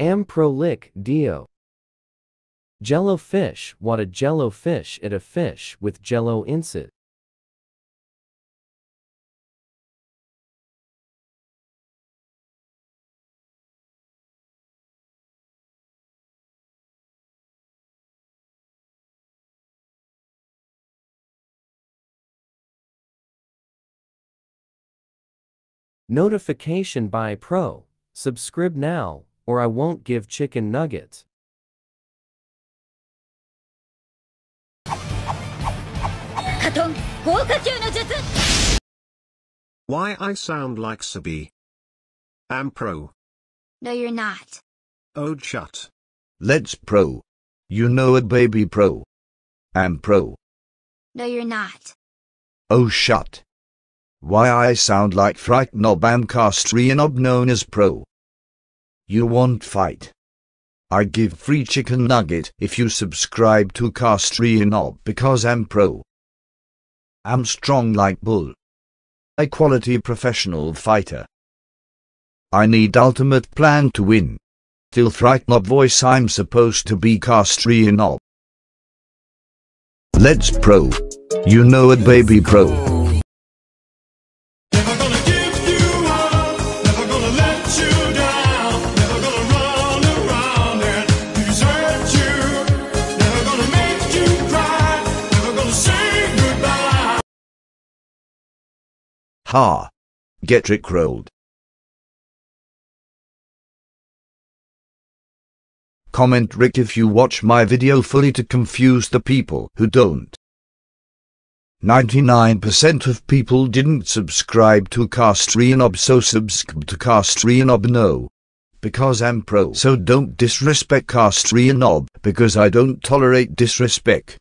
Am prolic dio. Jello fish, what a jello fish it a fish with jello insit. Notification by Pro. Subscribe now, or I won't give chicken nuggets. Why I sound like Sebee. Am pro. No, you're not. Oh, shut. Let's pro. You know it, baby pro. I'm pro. No, you're not. Oh, shut. Why I sound like Fright Knob am Castreenob known as pro. You won't fight. I give free chicken nugget if you subscribe to Castreenob because I'm pro. I'm strong like bull. A quality professional fighter. I need ultimate plan to win. Till Fright Knob voice I'm supposed to be Castreenob. Let's pro. You know it baby pro. Ha. Get rickrolled. Comment Rick if you watch my video fully to confuse the people who don't. 99% of people didn't subscribe to Castreenob so subscribe to Castreenob no. Because I'm pro so don't disrespect Castreenob because I don't tolerate disrespect.